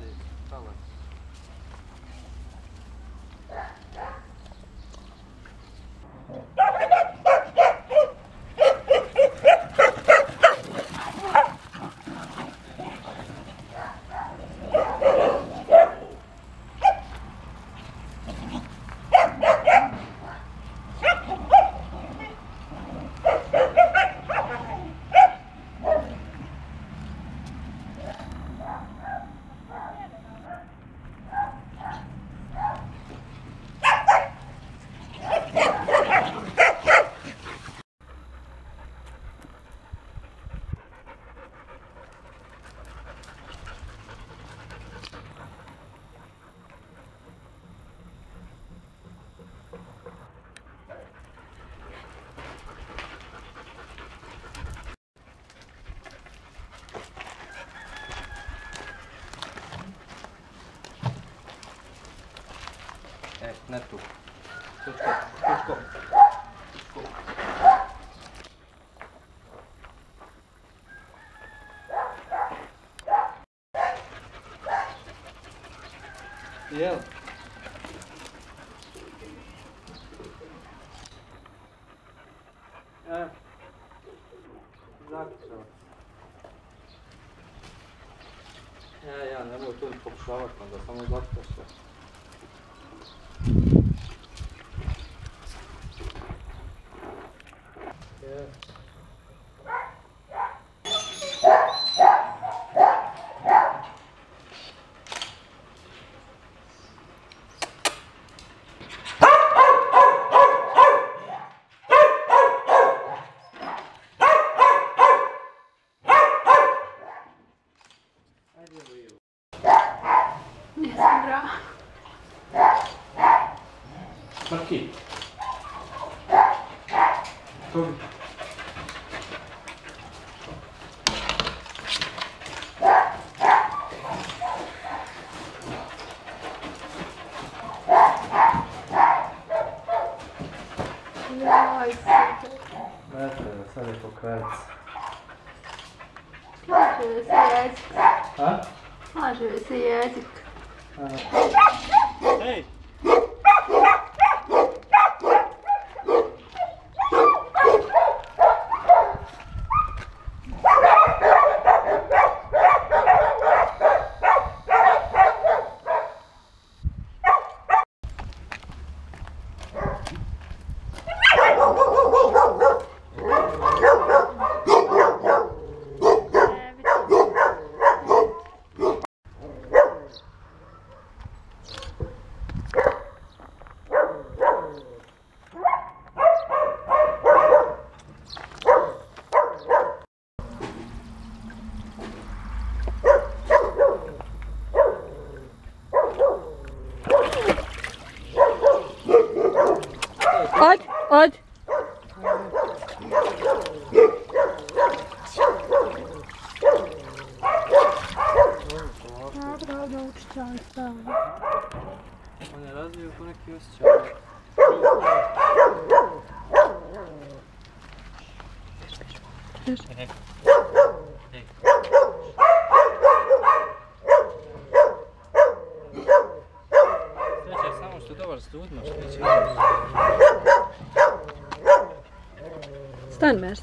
Молодец, талант. .netu. Jel? E? Zakrčao. E, ja ne mogu to ni pokušavati, onda samo zakrčao. Para quê? Tome. Socrates. Ajudă să iei. Ha? Ajudă să iei. Hei! Aç, aç. Правда, лучше чай стало. Он разве иконок пьет с чаем? Слушай, сам что-то вас тут, может, mess.